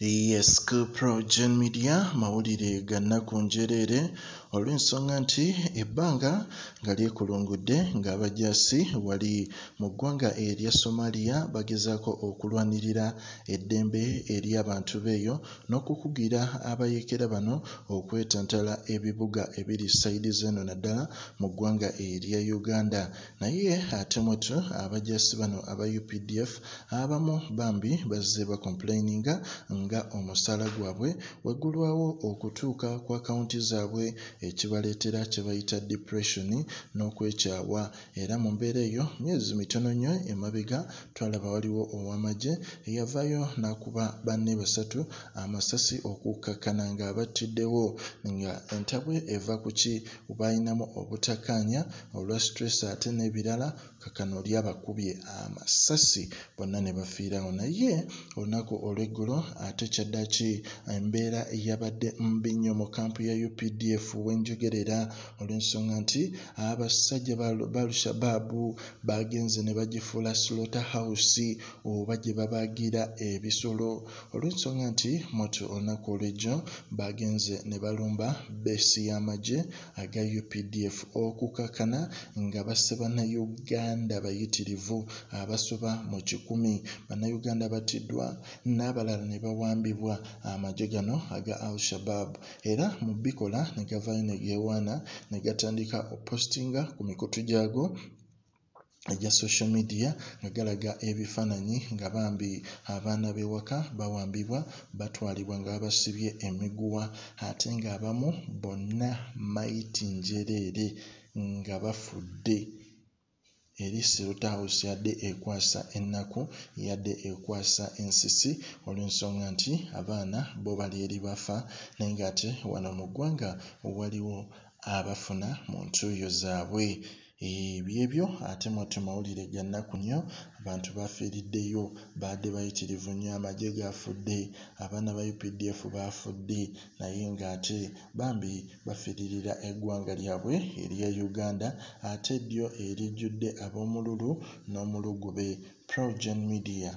Yes, Pro Gen Media mawulire ga nnaku njereere olw'ensonga nti ebbanga nga lyekulungudde ng'abajaasi wali mu ggwanga erya Somalia bagezaako okulwanirira eddembe ery'abantu b'eyo n'okukugira abayeekera bano okwetantala ebibuga ebiri sayidi z'eno naddala mu ggwanga erya Uganda. Naye ate mwetu abajaasi bano aba UPDF abamu bambi bazze bakomplaininga nga omusaala gwabwe waggulwawo okutuuka ku akawunti zaabwe ekibaleetera kye bayita depression n'okwekyawa era mu mbeera eyo myezi mitono nnyo emabega twalaba waliwo ow'amagye eyavaayo n'akuba banne basatu amasasi okukkakkana ng'abattiddewo nga entabwe eva ku ki? Baalinamu obutakkaanya olwa stress ate n'ebirala kkakkano oli abakubye amasasi bonna ne bafiirawo. Naye olunaku olw'eggulo ate kyaddaaki embeera yabadde mbi nnyo mu kkampu ya UPDF we njogerera olw'ensonga nti abasajja ba Al-Shabaab baagenze ne bagifuula slaughter house oba gye babaagira ebisolo. Olw'ensonga nti mwattu olunaku olw'ejjo baagenze ne balumba bbeesi y'amagye aga UPDF okukkakkana nga basse bannayuganda bayitirivu abasoba mu kikumi. Bannayuganda battiddwa n'abalala ne bawambibwa amagye gano aga Al-Shabaab. Era mu bbikola ne gavaayo ne geewaana ne gatandika oppositinga ku mikutu gyago egya social media nga galaga ebifaananyi nga bambi. Abaana b'ewaka bawambibwa batwalibwa nga babasibye emiguwa ate ng'abamu bonna mayiti njereere nga bafudde eri house yadde ekwasa ennaku yadde ekwasa ensisi. Olw'ensonga nti abaana bo bali eri bafa naye ng'ate wano mu ggwanga waliwo abafuna mu ntuuyo zaabwe byebyo ate mwattu mawulire ga nnaku nnyo abantu bafiiriddeyo baadde bayitirivu nnyo amagye gaafudde abaana ba UPDF baafudde naye ng'ate bambi bafiiririra eggwanga lyabwe erya Uganda ate ddyo erijjudde ab'omululu n'omulugube Pro Gen Media